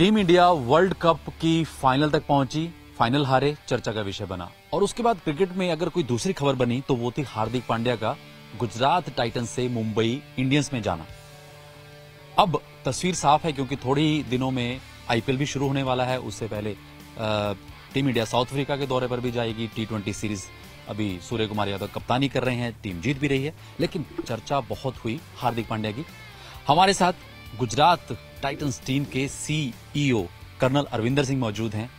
Team India world cup की final तक पहुँची, फाइनल हारे, चर्चा का विषय बना। और उसके बाद क्रिकेट में अगर कोई दूसरी खबर बनी तो वो थी हार्दिक पांड्या का गुजरात टाइटंस से मुंबई इंडियंस में जाना। अब तस्वीर साफ़ है क्योंकि थोड़ी ही दिनों में आईपीएल भी शुरू होने वाला है। उससे पहले टीम इंडिया साउथ अफ्रीका के दौरे पर भी जाएगी। टी ट्वेंटी सीरीज़ अभी सूर्य कुमार यादव कप्तानी कर रहे हैं, टीम जीत भी रही है। लेकिन चर्चा बहुत हुई हार्दिक पांड्या की। हमारे साथ गुजरात टाइटंस टीम के सीईओ कर्नल अरविंदर सिंह मौजूद हैं।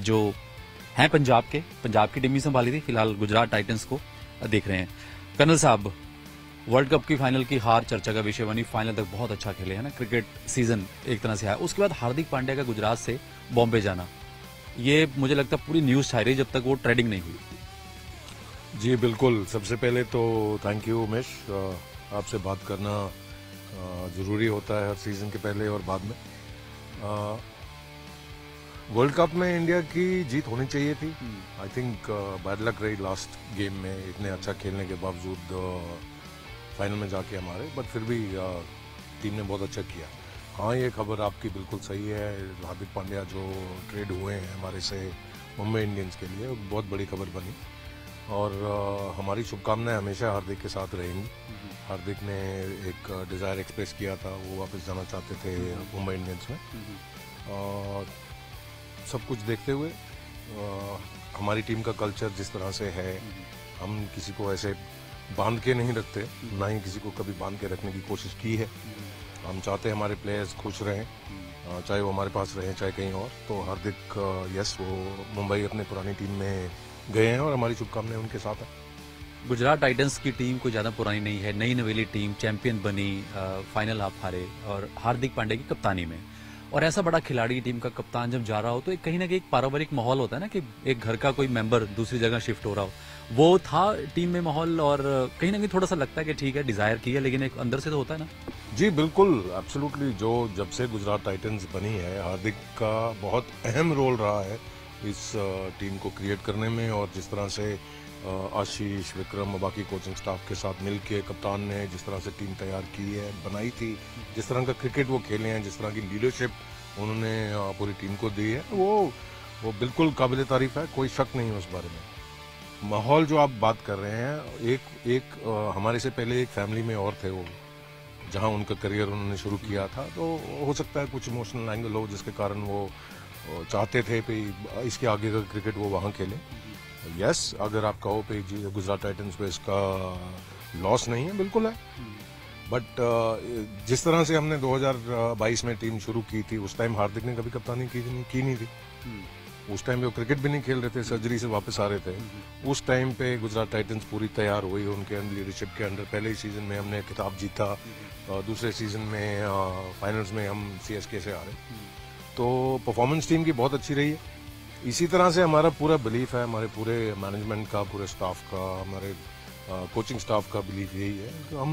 जो हैं पंजाब के। पंजाब की टीम ही संभाली थी। फ़िलहाल गुजरात टाइटंस को देख रहे हैं। कर्नल साहब, वर्ल्ड कप की फाइनल की हार चर्चा का विषय बनी। फाइनल तक बहुत अच्छा खेले, है ना? क्रिकेट सीज़न एक तरह से आया। उसके बाद हार्दिक पांड्या का गुजरात से बॉम्बे जाना। ये मुझे लगता है पूरी न्यूज़ छाई रही जब तक वो ट्रेडिंग नहीं हुई। जी, बिल्कुल। सबसे पहले तो थैंक यू उमेश। आपसे बात करना ज़रूरी होता है हर सीज़न के पहले और बाद में। वर्ल्ड कप में इंडिया की जीत होनी चाहिए थी। आई थिंक बैड लक रही लास्ट गेम में इतने अच्छा खेलने के बावजूद फाइनल में जाके हमारे बट फिर भी टीम ने बहुत अच्छा किया। हाँ ये खबर आपकी बिल्कुल सही है। हार्दिक पांड्या जो ट्रेड हुए हैं हमारे से मुंबई इंडियंस के लिए बहुत बड़ी खबर बनी। और अ, हमारी शुभकामनाएँ हमेशा हार्दिक के साथ रहेंगी हार्दिक ने एक डिज़ायर एक्सप्रेस किया था वो वापस जाना चाहते थे मुंबई इंडियंस में। और सब कुछ देखते हुए अ, हमारी टीम का कल्चर जिस तरह से है हम किसी को ऐसे बाँध के नहीं रखते ना ही किसी को कभी बाँध के रखने की कोशिश की है। हम चाहते हैं हमारे प्लेयर्स खुश रहें चाहे वो हमारे पास रहें चाहे कहीं और। तो हार्दिक यस वो मुंबई अपने पुरानी टीम में गए हैं और हमारी शुभकामनाएँ उनके साथ हैं। गुजरात टाइटंस की टीम कोई ज़्यादा पुरानी नहीं है। नई नवेली टीम चैंपियन बनी फाइनल आप हारे और हार्दिक पांडे की कप्तानी में। और ऐसा बड़ा खिलाड़ी टीम का कप्तान जब जा रहा हो तो एक कहीं ना कहीं एक पारिवारिक माहौल होता है ना कि एक घर का कोई मेंबर दूसरी जगह शिफ्ट हो रहा हो। वो था टीम में माहौल और कहीं ना कहीं थोड़ा सा लगता है कि ठीक है डिज़ायर की है लेकिन एक अंदर से तो होता है ना। जी बिल्कुल एब्सोल्युटली जो जब से गुजरात टाइटंस बनी है हार्दिक का बहुत अहम रोल रहा है। इस टीम को क्रिएट करने में और जिस तरह से आशीष, विक्रम और बाकी कोचिंग स्टाफ के साथ मिलके कप्तान ने जिस तरह से टीम तैयार की है, बनाई थी, जिस तरह का क्रिकेट वो खेले हैं, जिस तरह की लीडरशिप उन्होंने पूरी टीम को दी है, वो वो बिल्कुल काबिल तारीफ़ है, कोई शक नहीं है उस बारे में। माहौल जो आप बात कर रहे हैं, एक एक हमारे से पहले एक फैमिली में और थे वो, जहाँ उनका करियर उन्होंने शुरू किया था तो हो सकता है कुछ इमोशनल एंगल हो जिसके कारण वो चाहते थे कि इसके आगे का क्रिकेट वो वहाँ खेले। यस अगर आप कहो पे गुजरात टाइटन्स पे इसका लॉस नहीं है, बिल्कुल है। बट जिस तरह से हमने 2022 में टीम शुरू की थी, उस टाइम हार्दिक ने कभी कप्तानी की नहीं की नहीं थी। उस टाइम वो क्रिकेट भी नहीं खेल रहे थे सर्जरी से वापस आ रहे थे। उस टाइम पे गुजरात टाइटंस पूरी तैयार हुई, उनके लीडरशिप के अंडर पहले ही सीज़न में हमने खिताब जीता दूसरे सीज़न में फाइनल्स में हम सीएसके से हारे। तो परफॉर्मेंस टीम की बहुत अच्छी रही है। इसी तरह से हमारा पूरा बिलीफ है हमारे पूरे मैनेजमेंट का पूरे स्टाफ का हमारे कोचिंग स्टाफ का बिलीफ यही है। कि हम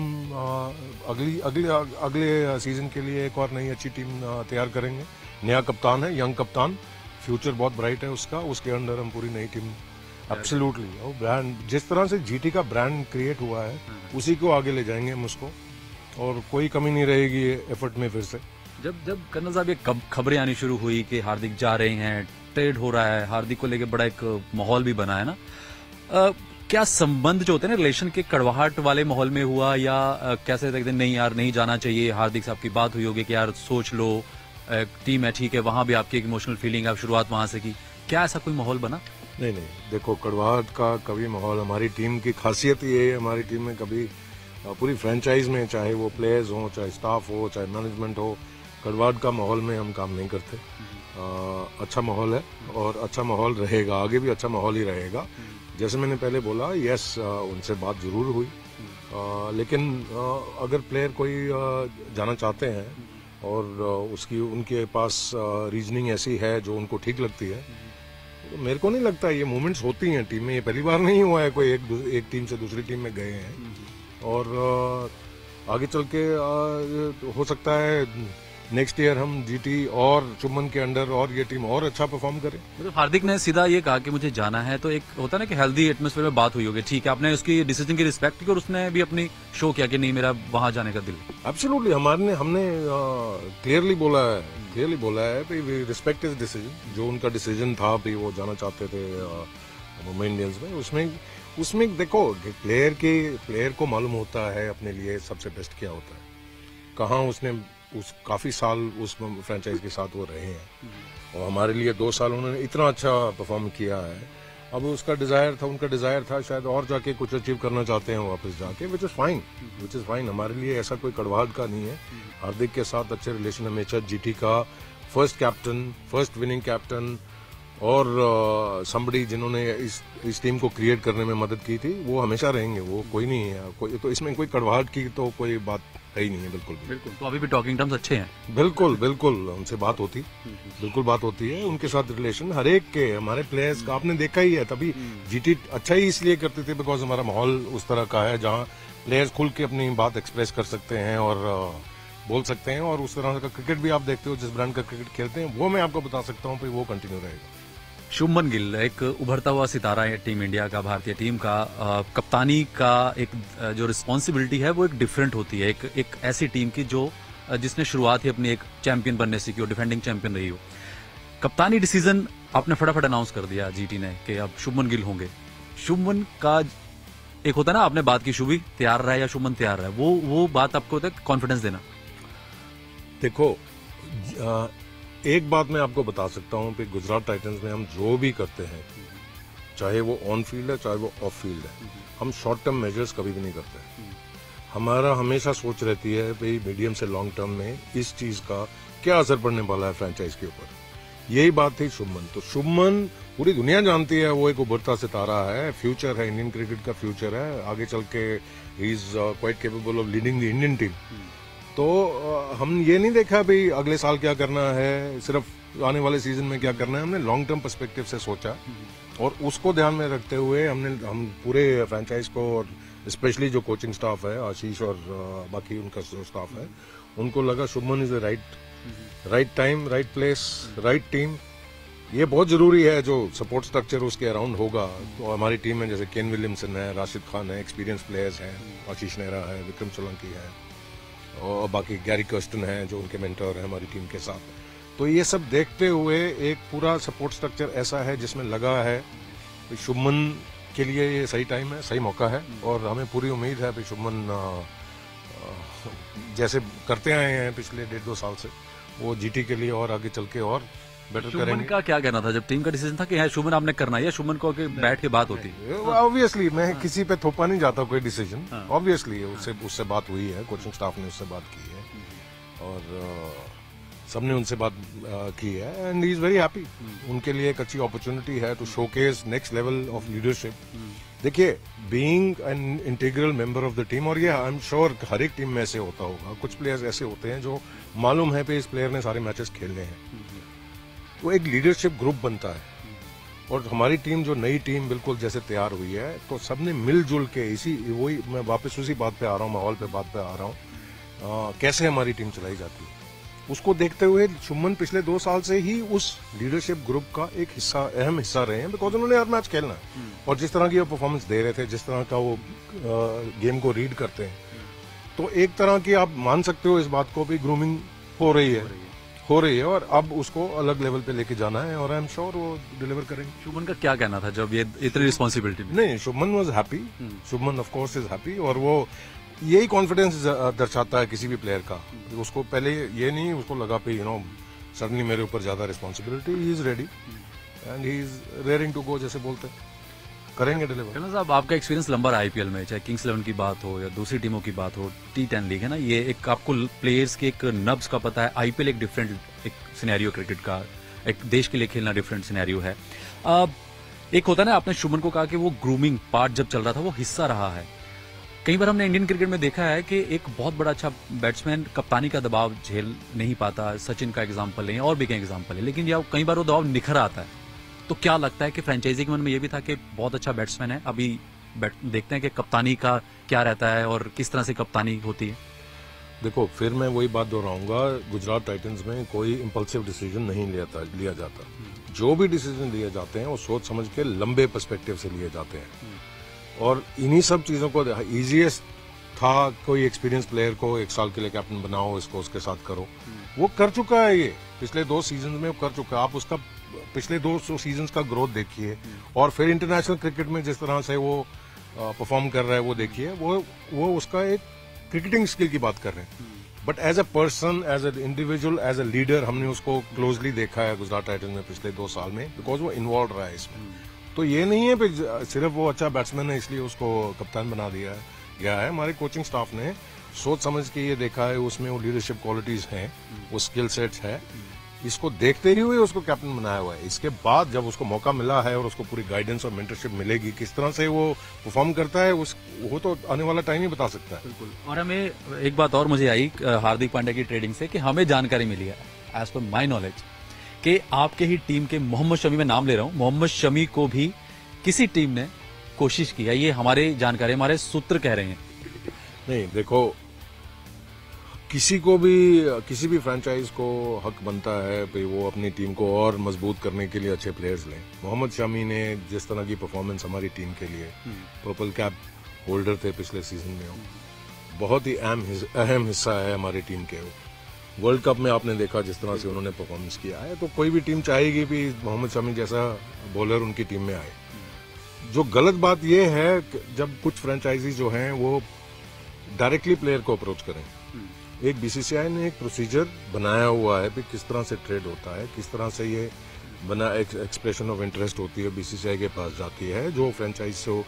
अगली अगले अगले सीज़न के लिए एक और नई अच्छी टीम तैयार करेंगे। नया कप्तान है यंग कप्तान। फ्यूचर बहुत ब्राइट है उसका उसके अंडर हम पूरी नई टीम एब्सोल्युटली और ब्रांड जिस तरह से जीटी का ब्रांड क्रिएट हुआ है उसी को आगे ले जाएँगे हम उसको। और कोई कमी नहीं रहेगी एफर्ट में फिर से। जब जब कर्नल साहब ये खबरें आनी शुरू हुई कि हार्दिक जा रहे हैं ट्रेड हो रहा है हार्दिक को लेके बड़ा एक माहौल भी बना है ना अ, क्या संबंध जो होते हैं ना रिलेशन के कड़वाहट वाले माहौल में हुआ या अ, कैसे देखते हैं, नहीं यार नहीं जाना चाहिए हार्दिक साहब की बात हुई होगी कि यार सोच लो टीम है ठीक है वहाँ भी आपकी इमोशनल फीलिंग आप शुरुआत वहाँ से की। क्या ऐसा कोई माहौल बना? नहीं नहीं देखो कड़वाहट का कभी माहौल हमारी टीम की खासियत ये है हमारी टीम में कभी पूरी फ्रेंचाइज में चाहे वो प्लेयर्स हो चाहे स्टाफ हो चाहे मैनेजमेंट हो कड़वाहट का माहौल में हम काम नहीं करते। अ, अच्छा माहौल है और अच्छा माहौल रहेगा आगे भी अच्छा माहौल ही रहेगा। जैसे मैंने पहले बोला यस उनसे बात ज़रूर हुई। अ, लेकिन अ, अगर प्लेयर कोई अ, जाना चाहते हैं और उसकी उनके पास रीजनिंग ऐसी है जो उनको ठीक लगती है तो मेरे को नहीं लगता ये मूवमेंट्स होती हैं टीम में। ये पहली बार नहीं हुआ है कोई एक एक टीम से दूसरी टीम में गए हैं। और आगे चल के हो सकता है नेक्स्ट ईयर हम जीटी और चुम्बन के अंडर और ये टीम और अच्छा परफॉर्म करे। मतलब हार्दिक ने सीधा ये कहा कि मुझे जाना है तो एक होता है ना कि हेल्दी एटमोसफेयर में बात हुई होगी। ठीक है आपने उसकी डिसीज़न की रिस्पेक्ट की और उसने भी अपनी शो किया कि नहीं मेरा वहाँ जाने का दिल। एब्सोल्युटली हमारे हमने क्लियरली बोला है क्लियरली बोला है भाई रिस्पेक्ट इज़ डिसीज़न जो उनका डिसीज़न था भाई वो जाना चाहते थे मुंबई इंडियंस में उसमें उसमें देखो प्लेयर के प्लेयर को मालूम होता है अपने लिए सबसे बेस्ट क्या होता है। कहाँ उसने उस काफ़ी साल उस फ्रेंचाइज के साथ वो रहे हैं। और हमारे लिए दो साल उन्होंने इतना अच्छा परफॉर्म किया है। अब उसका डिज़ायर था, उनका डिज़ायर था शायद और जाके कुछ अचीव करना चाहते हैं वापस जाके which is fine which is fine हमारे लिए ऐसा कोई कड़वाहट का नहीं है। हार्दिक के साथ अच्छे रिलेशन हमेशा जीटी का first captain first winning captain और समबड़ी जिन्होंने इस इस टीम को क्रिएट करने में मदद की थी वो हमेशा रहेंगे वो कोई नहीं है कोई तो इसमें कोई कड़वाहट की तो कोई बात है ही नहीं है बिल्कुल बिल्कुल तो अभी भी टॉकिंग टर्म्स अच्छे हैं? बिल्कुल बिल्कुल उनसे बात होती बिल्कुल बात होती है उनके साथ रिलेशन हर एक के हमारे प्लेयर्स का आपने देखा ही है तभी जीटी अच्छा ही इसलिए करते थे बिकॉज़ हमारा माहौल उस तरह का है जहाँ प्लेयर्स खुल के अपनी बात एक्सप्रेस कर सकते हैं और बोल सकते हैं और उस तरह का क्रिकेट भी आप देखते हो जिस ब्रांड का क्रिकेट खेलते हैं वो मैं आपको बता सकता हूँ वो कंटिन्यू रहेगा। शुभमन गिल एक उभरता हुआ सितारा है टीम इंडिया का भारतीय टीम का। आ, कप्तानी का एक जो रिस्पॉन्सिबिलिटी है वो एक डिफरेंट होती है। एक एक ऐसी टीम की जो जिसने शुरुआत ही अपनी एक चैंपियन बनने से की हो डिफेंडिंग चैंपियन रही हो। कप्तानी डिसीज़न आपने फटाफट अनाउंस कर दिया जीटी ने कि अब शुभमन गिल होंगे। शुभमन का एक होता है ना आपने बात की शुभी तैयार रहा है या शुभमन तैयार रहा है वो वो बात आपको होता है कॉन्फिडेंस देना। देखो एक बात मैं आपको बता सकता हूँ कि गुजरात टाइटंस में हम जो भी करते हैं, चाहे वो ऑन फ़ील्ड है, चाहे वो ऑफ़ फ़ील्ड है, हम शॉर्ट टर्म मेजर्स कभी भी नहीं करते। हमारा हमेशा सोच रहती है, भाई मीडियम से लॉन्ग टर्म में इस चीज़ का क्या असर पड़ने वाला है फ्रेंचाइज के ऊपर? यही बात थी शुभमन। तो शुभमन पूरी दुनिया जानती है, वो एक उभरता सितारा है फ्यूचर है इंडियन क्रिकेट का फ्यूचर है, आगे चल के he is quite capable of leading the Indian team तो हम ये नहीं देखा भाई अगले साल क्या करना है सिर्फ़ आने वाले सीज़न में क्या करना है हमने लॉन्ग टर्म पर्सपेक्टिव से सोचा। और उसको ध्यान में रखते हुए हमने हम पूरे फ्रेंचाइज को और स्पेशली जो कोचिंग स्टाफ है आशीष और बाकी उनका जो स्टाफ है उनको लगा Shubman is the right right time right place right team ये बहुत ज़रूरी है जो सपोर्ट स्ट्रक्चर उसके अराउंड होगा। तो हमारी टीम में जैसे केन विलियमसन है राशिद खान है एक्सपीरियंस प्लेयर्स हैं आशीष नेहरा है विक्रम सोलंकी है। और बाकी गैरी कर्स्टन हैं, जो उनके मेंटर हैं हमारी टीम के साथ। तो ये सब देखते हुए एक पूरा सपोर्ट स्ट्रक्चर ऐसा है जिसमें लगा है शुभमन के लिए ये सही टाइम है, सही मौका है और हमें पूरी उम्मीद है कि शुभमन जैसे करते आए हैं पिछले डेढ़ दो साल से, वो जीटी के लिए और आगे चल के और बेटर करेंगे। का क्या कहना था? जब टीम का डिसीज़न था कि शुभन आपने करना है शुभन को बैठ के बात होती। ऑब्वियसली मैं हाँ। किसी पे थोपा नहीं जाता कोई डिसीज़न ऑब्वियसली हाँ। उससे उससे बात हुई है कोचिंग स्टाफ ने उससे बात की है। हम्म। और सबने उनसे बात की है and he is very happy उनके लिए एक अच्छी अपॉर्चुनिटी है to showcase next level of leadership देखिए being an integral member of the team और ये आई एम श्योर हर एक टीम में ऐसे होता होगा। कुछ प्लेयर्स ऐसे होते हैं जो मालूम है कि इस प्लेयर ने सारे मैचेस खेलने हैं। हम्म। वो एक लीडरशिप ग्रुप बनता है। और हमारी टीम जो नई टीम बिल्कुल जैसे तैयार हुई है तो सबने मिलजुल के इसी वही मैं वापस उसी बात पे आ रहा हूँ माहौल पे बात पे आ रहा हूँ कैसे हमारी टीम चलाई जाती है। उसको देखते हुए शुभमन पिछले दो साल से ही उस लीडरशिप ग्रुप का एक हिस्सा अहम हिस्सा रहे हैं बिकॉज़ उन्होंने हर मैच खेलना है। हम्म। और जिस तरह की वो परफॉर्मेंस दे रहे थे जिस तरह का वो गेम को रीड करते हैं। तो एक तरह की आप मान सकते हो इस बात को भी ग्रूमिंग हो रही है। हो रही है और अब उसको अलग लेवल पे लेके जाना है और आई एम श्योर वो डिलीवर करेंगे। शुभमन का क्या कहना था जब ये इतनी रिस्पॉन्सिबिलिटी नहीं Shubman was happy Shubman of course is happy और वो यही कॉन्फिडेंस दर्शाता है किसी भी प्लेयर का। उसको पहले ये नहीं उसको लगा पे यू नो सडनली मेरे ऊपर ज़्यादा responsibility he is ready and he is raring to go जैसे बोलते हैं। करेंगे डिलीवर साहब, आपका एक्सपीरियंस लंबा है आईपीएल में, चाहे किंग्स इलेवन की बात हो या दूसरी टीमों की बात हो टी टेन लीग है ना, ये एक आपको प्लेयर्स के एक नब्स का पता है। आईपीएल एक डिफरेंट एक सिनेरियो क्रिकेट का, एक देश के लिए खेलना डिफरेंट सिनेरियो है। अब एक होता ना, आपने शुभन को कहा कि वो ग्रूमिंग पार्ट जब चल रहा था, वो हिस्सा रहा है। कई बार हमने इंडियन क्रिकेट में देखा है कि एक बहुत बड़ा अच्छा बैट्समैन कप्तानी का दबाव झेल नहीं पाता सचिन का एग्ज़ाम्पल है और भी कई एग्ज़ाम्पल है, लेकिन या कई बार वो दबाव निखर आता है। तो क्या लगता है कि फ्रेंचाइजी के मन में ये भी था कि बहुत अच्छा बैट्समैन है? अभी देखते हैं कि कप्तानी का क्या रहता है और किस तरह से कप्तानी होती है। देखो फिर मैं वही बात दोहराऊँगा गुजरात टाइटंस में कोई इम्पल्सिव डिसीज़न नहीं लिया लिया जाता। जो भी डिसीज़न लिए जाते हैं वो सोच समझ के लंबे पर्सपेक्टिव से लिए जाते हैं। और इन्हीं सब चीज़ों को इजीएस्ट था कोई एक्सपीरियंस प्लेयर को एक साल के लिए कैप्टन बनाओ इसको उसके साथ करो। वो कर चुका है ये पिछले दो सीज़न में वो कर चुका है। आप उसका पिछले दो सौ सीज़न का ग्रोथ देखिए और फिर इंटरनेशनल क्रिकेट में जिस तरह से वो परफॉर्म कर रहा है, वो देखिए, वो वो उसका एक क्रिकेटिंग स्किल की बात कर रहे हैं। But as a person as a individual as a leader हमने उसको क्लोजली देखा है गुजरात टाइटन में पिछले दो साल में बिकॉज़ वो इन्वॉल्व रहा है इसमें। तो ये नहीं है सिर्फ़ वो अच्छा बैट्समैन है, इसलिए उसको कप्तान बना दिया, गया है। हमारे कोचिंग स्टाफ ने सोच समझ के ये देखा है, उसमें वो लीडरशिप क्वालिटीज हैं, वो स्किल सेट्स है। इसको देखते ही हुए उसको कैप्टन बनाया हुआ है। इसके बाद जब उसको मौका मिला है और उसको पूरी गाइडेंस और मेंटरशिप मिलेगी किस तरह से वो परफॉर्म करता है उस वो तो आने वाला टाइम ही बता सकता है। बिल्कुल। और हमें एक बात और मुझे आई हार्दिक पांड्या की ट्रेडिंग से कि हमें जानकारी मिली है एज पर माई नॉलेज कि आपके ही टीम के मोहम्मद शमी में नाम ले रहा हूँ मोहम्मद शमी को भी किसी टीम ने कोशिश की है। ये हमारे जानकारी हमारे सूत्र कह रहे हैं। नहीं देखो किसी को भी किसी भी फ्रेंचाइज को हक बनता है कि वो अपनी टीम को और मज़बूत करने के लिए अच्छे प्लेयर्स लें। मोहम्मद शामी ने जिस तरह की परफॉर्मेंस हमारी टीम के लिए पर्पल कैप होल्डर थे पिछले सीज़न में। बहुत ही अहम अहम हिस्सा है हमारी टीम के। वर्ल्ड कप में आपने देखा जिस तरह से उन्होंने परफॉर्मेंस किया है तो कोई भी टीम चाहेगी भी मोहम्मद शमी जैसा बॉलर उनकी टीम में आए। जो गलत बात यह है जब कुछ फ्रेंचाइजी जो हैं वो डायरेक्टली प्लेयर को अप्रोच करें। एक बीसीसीआई ने एक प्रोसीजर बनाया हुआ है कि किस तरह से ट्रेड होता है किस तरह से ये बना एक एक्सप्रेशन ऑफ़ इंटरेस्ट होती है बीसीसीआई के पास जाती है जो फ्रेंचाइज से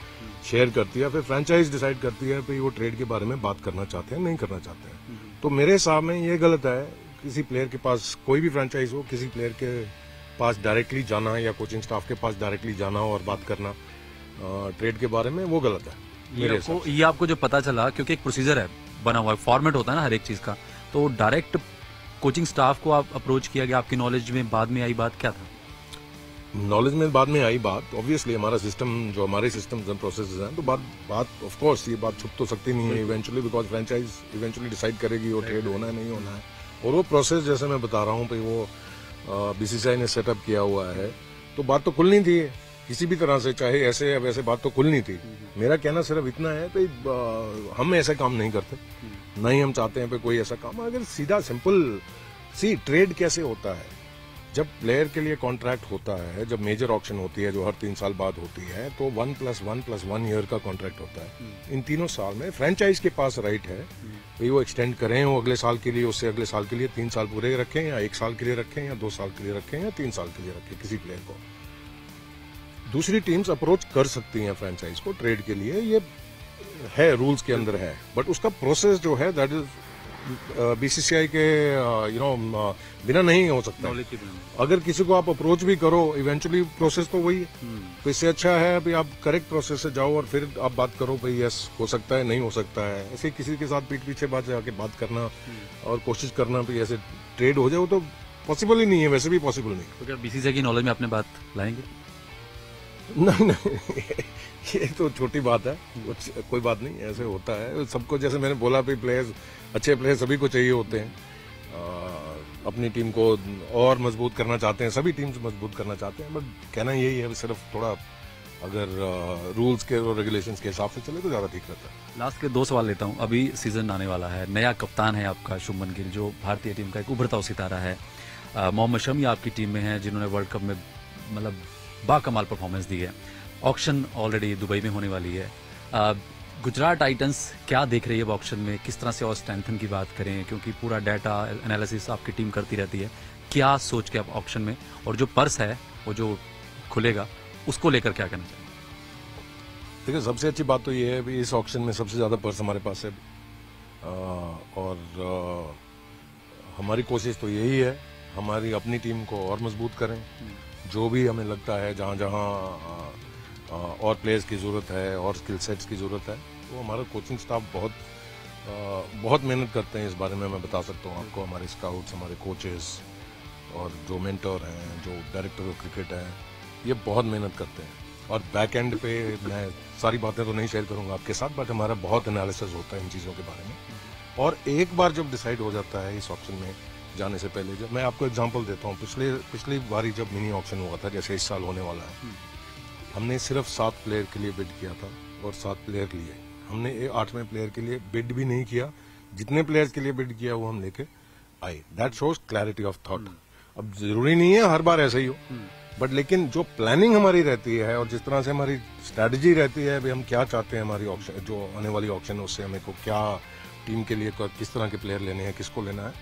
शेयर करती है फिर फ्रेंचाइज डिसाइड करती है कि वो ट्रेड के बारे में बात करना चाहते हैं नहीं करना चाहते हैं। तो मेरे हिसाब में ये गलत है किसी प्लेयर के पास कोई भी फ्रेंचाइज हो किसी प्लेयर के पास डायरेक्टली जाना या कोचिंग स्टाफ के पास डायरेक्टली जाना और बात करना ट्रेड के बारे में वो गलत है ये आपको ये आपको जो पता चला क्योंकि एक प्रोसीजर है बना हुआ है फॉर्मेट होता है ना हर एक चीज़ का। तो डायरेक्ट कोचिंग स्टाफ को आप अप्रोच किया गया आपकी नॉलेज में बाद में आई बात क्या था? नॉलेज में बाद में आई बात ऑब्वियसली हमारा सिस्टम जो हमारे सिस्टम एंड प्रोसेस हैं तो बात बात ऑफ़ कोर्स ये बात छुप तो सकती नहीं है eventually because franchise eventually decide करेगी वो ट्रेड होना है नहीं होना है। और वो प्रोसेस जैसे मैं बता रहा हूँ भाई वो बीसीसीआई ने सेटअप किया हुआ है तो बात तो खुलनी थी। किसी भी तरह से चाहे ऐसे या वैसे बात तो खुलनी थी। मेरा कहना सिर्फ़ इतना है कि हम ऐसा काम नहीं करते। ना ही हम चाहते हैं कोई ऐसा काम अगर सीधा सिंपल सी ट्रेड कैसे होता है? जब प्लेयर के लिए कॉन्ट्रैक्ट होता है जब मेजर ऑप्शन होती है जो हर तीन साल बाद होती है तो one plus one plus one year का कॉन्ट्रैक्ट होता है। इन तीनों साल में फ्रेंचाइज के पास राइट है। भाई वो एक्सटेंड करें वो अगले साल के लिए उससे अगले साल के लिए तीन साल पूरे रखें या एक साल के लिए रखें या दो साल के लिए रखें या तीन साल के लिए रखें किसी प्लेयर को। दूसरी टीम्स अप्रोच कर सकती हैं फ्रेंचाइज को ट्रेड के लिए। ये है रूल्स के अंदर है। बट उसका प्रोसेस जो है दैट इज़ बीसीसीआई के यू नो बिना नहीं हो सकता। अगर किसी को आप अप्रोच भी करो इवेंचुअली प्रोसेस तो वही है। हम्म। तो इससे अच्छा है अभी आप करेक्ट प्रोसेस से जाओ और फिर आप बात करो भाई यस हो सकता है नहीं हो सकता है। ऐसे किसी के साथ पीठ पीछे बात जाके बात करना हम्म। और कोशिश करना भी ऐसे ट्रेड हो जाए वो तो पॉसिबल ही नहीं है वैसे भी पॉसिबल नहीं। तो क्या बीसीसीआई की नॉलेज में अपने बात लाएँगे? नहीं नहीं। ये तो छोटी बात है। कोई बात नहीं ऐसे होता है। सबको जैसे मैंने बोला भी प्लेयर्स अच्छे प्लेयर्स सभी को चाहिए होते हैं। आ, अपनी टीम को और मज़बूत करना चाहते हैं सभी टीम्स मज़बूत करना चाहते हैं। बट कहना यही है सिर्फ़ थोड़ा अगर रूल्स के और रेगुलेशंस के हिसाब से चले तो ज़्यादा ठीक रहता है। लास्ट के दो सवाल लेता हूँ। अभी सीज़न आने वाला है। नया कप्तान है आपका शुभमन गिल जो भारतीय टीम का एक उभरता सितारा है। मोहम्मद शमी आपकी टीम में है जिन्होंने वर्ल्ड कप में मतलब बाकमाल परफॉर्मेंस दी है। ऑक्शन ऑलरेडी दुबई में होने वाली है। गुजरात टाइटंस क्या देख रही है ऑक्शन में? किस तरह से और स्ट्रेंथन की बात करें? क्योंकि पूरा डाटा एनालिसिस आपकी टीम करती रहती है। क्या सोच के आप ऑक्शन में? और जो पर्स है वो जो खुलेगा उसको लेकर क्या कहना चाहिए देखिए सबसे अच्छी बात तो ये है इस ऑक्शन में सबसे ज़्यादा पर्स हमारे पास है। आ, और आ, हमारी कोशिश तो यही है। हमारी अपनी टीम को और मज़बूत करें। जो भी हमें लगता है, जहाँ जहाँ और प्लेयर्स की ज़रूरत है, और स्किल सेट्स की ज़रूरत है तो हमारा कोचिंग स्टाफ बहुत बहुत मेहनत करते हैं इस बारे में मैं बता सकता हूँ आपको, हमारे स्काउट्स हमारे कोचेस और जो मेंटर हैं, जो डायरेक्टर ऑफ़ क्रिकेट हैं, ये बहुत मेहनत करते हैं। और बैक एंड पे मैं सारी बातें तो नहीं शेयर करूँगा, आपके साथ बट हमारा बहुत एनालिसिस होता है इन चीज़ों के बारे में। और एक बार जब डिसाइड हो जाता है इस ऑप्शन में जाने से पहले जब मैं आपको एग्जांपल देता हूँ। पिछले पिछली बारी जब मिनी ऑप्शन हुआ था जैसे इस साल होने वाला है हमने सिर्फ़ सात प्लेयर के लिए बिड किया था और सात प्लेयर लिए। हमने आठवें प्लेयर के लिए बिड भी नहीं किया। जितने प्लेयर्स के लिए बिड किया वो हम लेके आए। That shows clarity of thought अब ज़रूरी नहीं है हर बार ऐसा ही हो। बट लेकिन जो प्लानिंग हमारी रहती है और जिस तरह से हमारी स्ट्रेटजी रहती है भी हम क्या चाहते हैं हमारी ऑप्शन जो आने वाली ऑप्शन है उससे हमें को क्या टीम के लिए किस तरह के प्लेयर लेने हैं किसको लेना है। अ,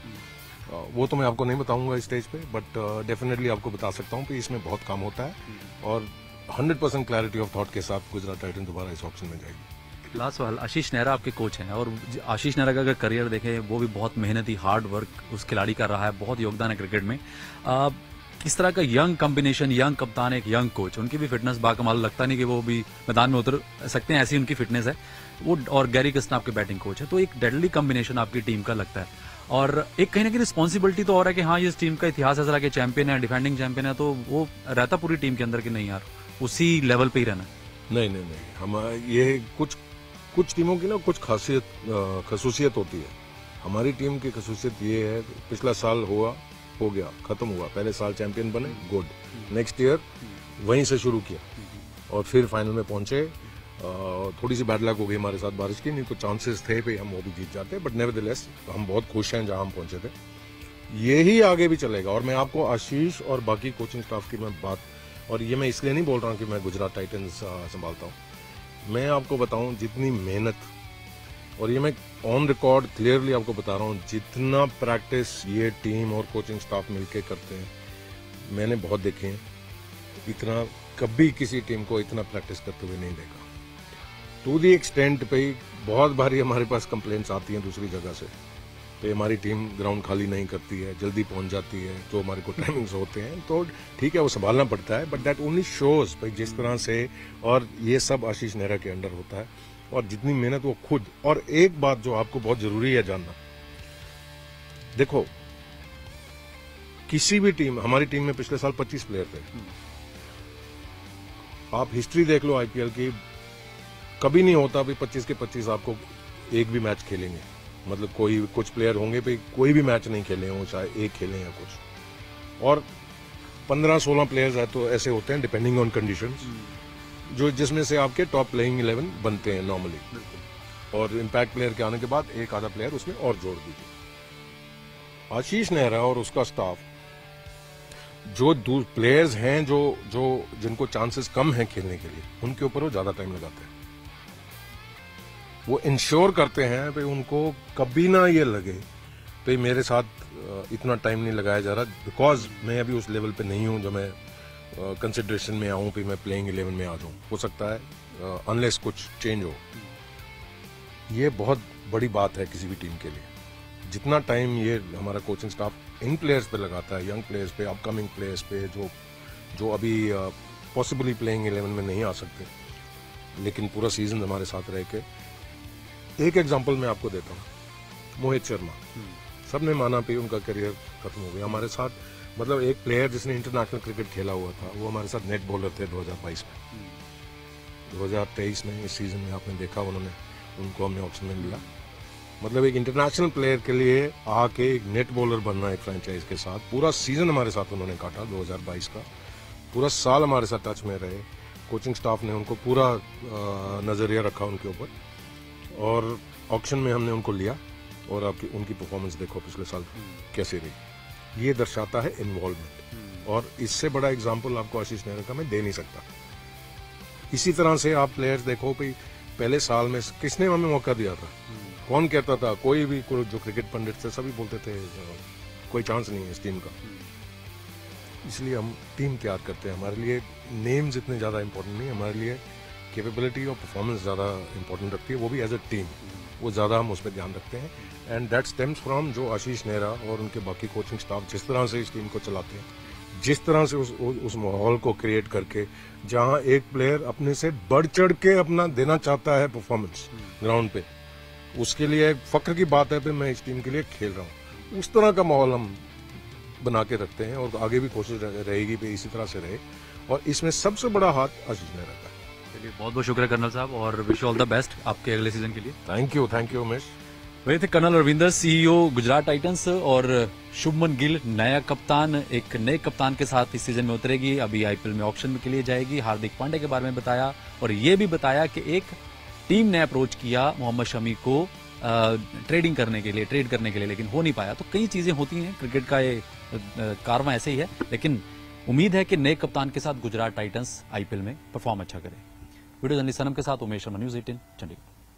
वो तो मैं आपको नहीं बताऊँगा स्टेज पे बट डेफिनेटली आपको बता सकता हूँ कि इसमें बहुत काम होता है और 100% परसेंट क्लैरिटी ऑफ़ थॉट के साथ गुजरात टाइटन दोबारा इस ऑप्शन में जाएगी। लास्ट सवाल आशीष नेहरा आपके कोच हैं और आशीष नेहरा का अगर करियर देखें वो भी बहुत मेहनती हार्ड वर्क उस खिलाड़ी का रहा है बहुत योगदान है क्रिकेट में। आ, किस तरह का यंग कॉम्बिनेशन यंग कप्तान एक यंग कोच उनकी भी फिटनेस बाकमाल लगता नहीं कि वो भी मैदान में उतर सकते हैं ऐसी उनकी फिटनेस है। वो और गैरी कृष्ण आपके बैटिंग कोच है तो एक डेडली कॉम्बिनेशन आपकी टीम का लगता है। और एक कहीं ना कहीं रिस्पॉन्सिबिलिटी तो और है कि हाँ इस टीम का इतिहास ऐसा कि चैंपियन है डिफेंडिंग चैंपियन है तो वो रहता पूरी टीम के अंदर कि नहीं यार उसी लेवल पे ही रहना नहीं नहीं नहीं हम ये कुछ कुछ टीमों की ना कुछ खासियत खसूसियत होती है। हमारी टीम की खसूसियत ये है पिछला साल हुआ हो गया खत्म हुआ। पहले साल चैंपियन बने गुड नेक्स्ट ईयर वहीं से शुरू किया। और फिर फाइनल में पहुँचे थोड़ी सी बैड लक हो गई हमारे साथ बारिश की नहीं तो चांसेस थे भी हम वो भी जीत जाते बट नेवर हम बहुत खुश हैं जहाँ हम पहुँचे थे। यही आगे भी चलेगा। और मैं आपको आशीष और बाकी कोचिंग स्टाफ की मैं बात और ये मैं इसलिए नहीं बोल रहा हूँ कि मैं गुजरात टाइटंस अ, संभालता हूँ। मैं आपको बताऊँ जितनी मेहनत और ये मैं ऑन रिकॉर्ड क्लियरली आपको बता रहा हूँ जितना प्रैक्टिस ये टीम और कोचिंग स्टाफ मिलके करते हैं मैंने बहुत देखे हैं। इतना कभी किसी टीम को इतना प्रैक्टिस करते हुए नहीं देखा। टू दी एक्सटेंट पे बहुत भारी हमारे पास कंप्लेंट्स आती हैं दूसरी जगह से तो हमारी टीम ग्राउंड खाली नहीं करती है, जल्दी पहुँच जाती है, जो हमारे को टाइमिंग्स होते हैं तो ठीक है, वो संभालना पड़ता है बट दैट ओनली शोज़ भाई जिस तरह से और ये सब आशीष नेहरा के अंडर होता है, और जितनी मेहनत वो खुद, और एक बात जो आपको बहुत ज़रूरी है जानना। देखो, किसी भी टीम हमारी टीम में पिछले साल 25 प्लेयर थे। आप हिस्ट्री देख लो आईपीएल की कभी नहीं होता भी 25 के 25 आपको एक भी मैच खेलेंगे। मतलब कोई कुछ प्लेयर होंगे भाई कोई भी मैच नहीं खेले हों चाहे एक खेले या कुछ। और 15-16 प्लेयर्स है तो ऐसे होते हैं डिपेंडिंग ऑन कंडीशन जो जिसमें से आपके टॉप प्लेइंग इलेवन बनते हैं नॉर्मली और इम्पैक्ट प्लेयर के आने के बाद एक आधा प्लेयर उसमें और जोड़ दीजिए। आशीष नेहरा और उसका स्टाफ जो प्लेयर्स हैं जो जो जिनको चांसेस कम हैं खेलने के लिए उनके ऊपर वो ज़्यादा टाइम लगाते हैं। वो इंश्योर करते हैं भाई उनको कभी ना ये लगे भाई मेरे साथ इतना टाइम नहीं लगाया जा रहा बिकॉज़ मैं अभी उस लेवल पे नहीं हूँ जो मैं कंसिड्रेशन में आऊँ कि मैं प्लेइंग इलेवन में आ जाऊँ। हो सकता है अनलेस कुछ चेंज हो। ये बहुत बड़ी बात है किसी भी टीम के लिए। जितना टाइम ये हमारा कोचिंग स्टाफ इन प्लेयर्स पे लगाता है यंग प्लेयर्स पे अपकमिंग प्लेयर्स पे, जो जो अभी पॉसिबली प्लेइंग इलेवन में नहीं आ सकते, लेकिन पूरा सीज़न हमारे साथ रह के एक एग्जांपल मैं आपको देता हूँ। मोहित शर्मा। सबने माना भी उनका करियर खत्म हो गया। हमारे साथ मतलब एक प्लेयर जिसने इंटरनेशनल क्रिकेट खेला हुआ था, वो हमारे साथ नेट बॉलर थे 2022 में। 2023 में इस सीज़न में आपने देखा उन्होंने, उनको हमने ऑप्शन में लिया। मतलब एक इंटरनेशनल प्लेयर के लिए आके एक नेट बॉलर बनना एक फ्रेंचाइज के साथ, पूरा सीज़न हमारे साथ उन्होंने काटा 2022 का। पूरा साल हमारे साथ टच में रहे। कोचिंग स्टाफ ने उनको पूरा नज़रिया रखा उनके ऊपर। और ऑक्शन में हमने उनको लिया और आपकी उनकी परफॉर्मेंस देखो पिछले साल कैसे रही। ये दर्शाता है इन्वॉल्वमेंट और इससे बड़ा एग्ज़ाम्पल आपको आशीष नेहरा का मैं दे नहीं सकता। इसी तरह से आप प्लेयर्स देखो भाई पहले साल में किसने हमें मौका दिया था? कौन कहता था? कोई भी जो क्रिकेट पंडित थे सभी बोलते थे कोई चांस नहीं है इस टीम का। इसलिए हम टीम तैयार करते हैं। हमारे लिए नेम्स इतने ज़्यादा इंपॉर्टेंट नहीं हमारे लिए कैपेबिलिटी और परफॉर्मेंस ज़्यादा इंपॉर्टेंट रखती है वो भी एज अ टीम वो ज़्यादा हम उस पर ध्यान रखते हैं। एंड दैट स्टेम्स फ्रॉम जो आशीष नेहरा और उनके बाकी कोचिंग स्टाफ जिस तरह से इस टीम को चलाते हैं जिस तरह से उस उस, माहौल को क्रिएट करके जहाँ एक प्लेयर अपने से बढ़ चढ़ के अपना देना चाहता है परफॉर्मेंस ग्राउंड पे उसके लिए एक फक्र की बात है कि मैं इस टीम के लिए खेल रहा हूँ। उस तरह का माहौल हम बना के रखते हैं और आगे भी कोशिश रहेगी कि इसी तरह से रहे। और इसमें सबसे बड़ा हाथ आशीष नेहरा का है। चलिए बहुत बहुत शुक्रिया कर्नल साहब और विश ऑल द बेस्ट आपके अगले सीज़न के लिए। Thank you thank you Umesh वे थे colonel Ravinder CEO Gujarat Titans और शुभमन गिल नया कप्तान एक नए कप्तान के साथ इस सीज़न में उतरेगी। अभी आईपीएल में ऑप्शन के लिए जाएगी। हार्दिक पांडे के बारे में बताया और ये भी बताया कि एक टीम ने अप्रोच किया मोहम्मद शमी को ट्रेडिंग करने के लिए ट्रेड करने के लिए लेकिन हो नहीं पाया। तो कई चीज़ें होती हैं। क्रिकेट का ये कारवा ऐसे ही है। लेकिन उम्मीद है कि नए कप्तान के साथ गुजरात टाइटंस आईपीएल में परफॉर्म अच्छा करे। वीडियो जर्नलिस्ट सनम के साथ उमेश शर्मा न्यूज़ एटीन चंडीगढ़।